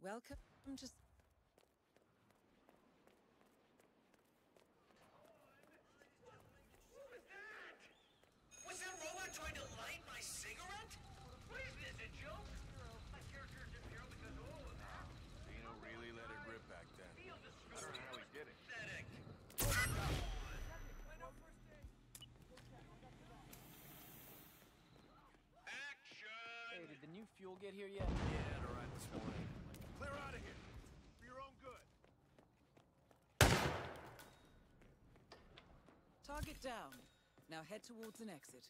Welcome to. What was that? Was that robot trying to light my cigarette? What is this, a joke? My character is zero because all of that. Dino really let it rip back then. I don't know how he did it. Pathetic. Action! Hey, did the new fuel get here yet? Target down. Now head towards an exit.